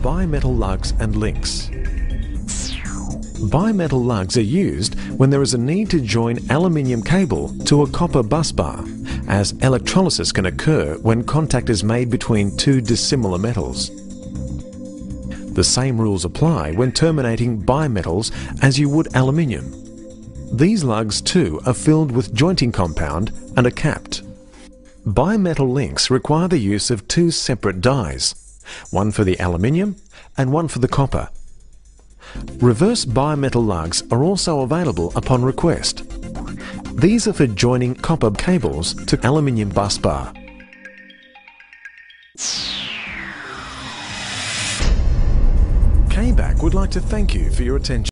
Bimetal lugs and links. Bimetal lugs are used when there is a need to join aluminium cable to a copper bus bar, as electrolysis can occur when contact is made between two dissimilar metals. The same rules apply when terminating bimetals as you would aluminium. These lugs too are filled with jointing compound and are capped. Bimetal links require the use of two separate dies, one for the aluminium and one for the copper. Reverse bimetal lugs are also available upon request. These are for joining copper cables to aluminium bus bar. KBAC would like to thank you for your attention.